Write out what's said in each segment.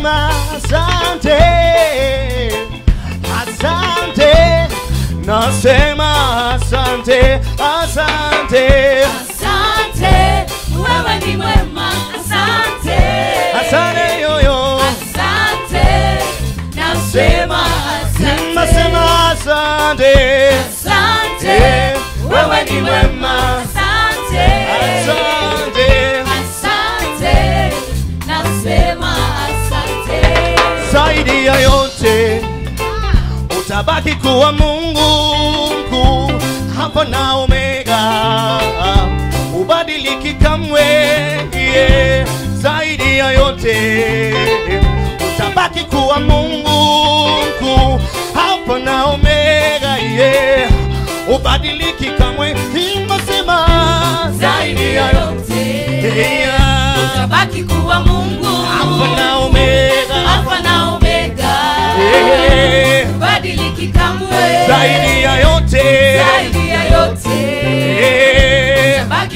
daima. Asante, asante, nasema asante, asante, asante, wewe ni mwema. Asante, asante yoyo, asante, nasema asante, nasema asante, asante, wewe ni mwema. Zaidi ya yote utabaki kuwa Mungu mkuu, hapo na Omega, ubadiliki kamwe. Yeah. Zaidi ya yote utabaki kuwa Mungu mkuu, hapo na Omega, yeah. ubadiliki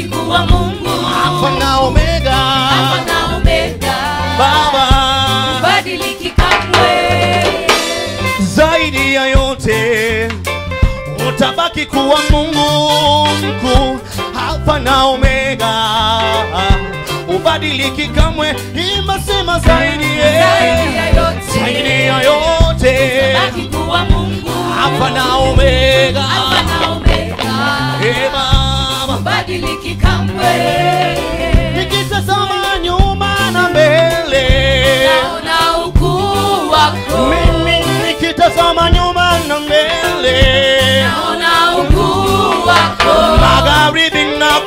Eh, wa kuwa Mungu. Alfa na Omega Alfa na Omega. Baba Badiliki kamwe. zaidi ya yote utabaki kuwa Mungu mkuu Alfa na Omega ubadiliki kamwe imasema zaidi eh, Zaidi ya yote. zaidi ya yote utabaki kuwa Mungu. Alfa na Omega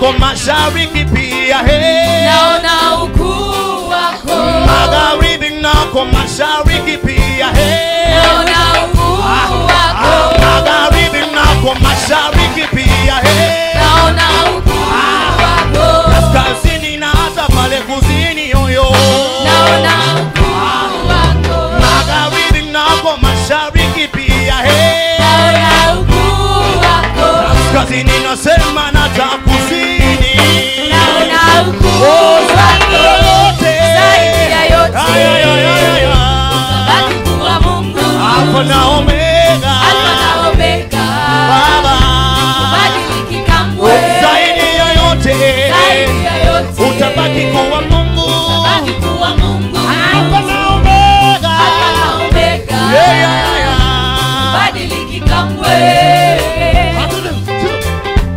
nako mashariki pia he Naona ukuu wako. magharibi nako mashariki pia he Naona ukuu Ah, wako. magharibi nako mashariki pia he Naona ukuu wako. kaskazini na hata pale kusini yoyo Naona ukuu wako. magharibi nako mashariki pia he Naona ukuu wako. kaskazini nasema na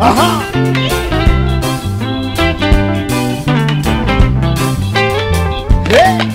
Aha. Hey.